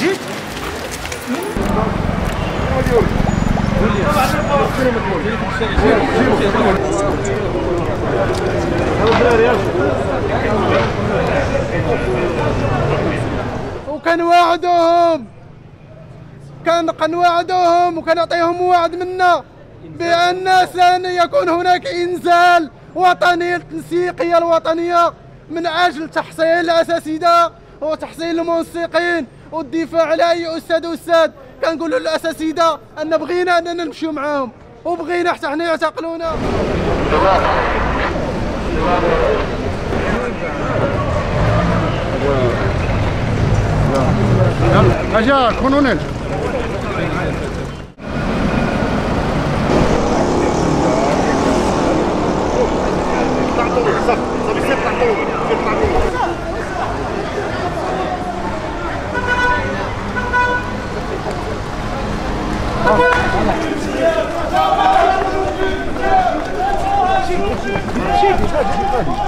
جيت وكنواعدوهم كان كنواعدوهم وكنعطيهم وعد منا بأن سيكون هناك إنزال وطني التنسيقيه الوطنية من أجل تحصيل الاساتذه وتحصيل المنسقين. والدفاع على اي أستاذ. أستاذ كنقولوا للاساتذه أن بغينا أننا نمشيو معاهم. وبغينا حتى حنا يعتقلونا. اجا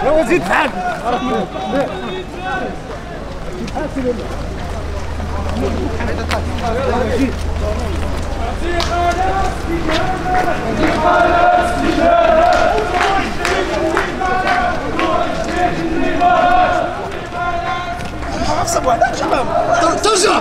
كولونيل زيد فحال ترجع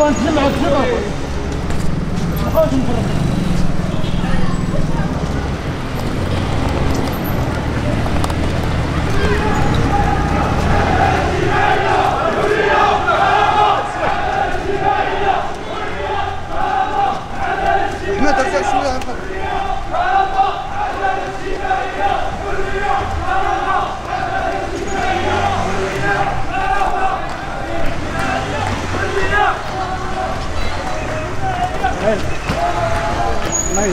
جمعوا الاخوان جمعوا جمعوا ما ない